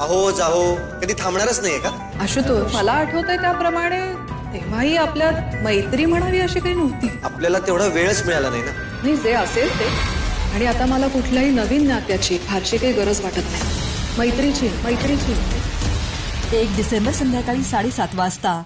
अहो जाहो. कधी थांबणारच नाहीये का? आशुतोष मला आठवतंय त्याप्रमाणे तेव्हाही आपल्यात मैत्री म्हणावी अशी काही नव्हती. आपल्याला तेवढा वेळच मिळाला नाही ना? नाही जे असेल ते. आणि आता मला कुठल्याही नवीन नात्याची फारशी काही गरज वाटत नाही. मैत्रीची मैत्रीची. एक डिसेंबर संध्याकाळी साडेसात वाजता.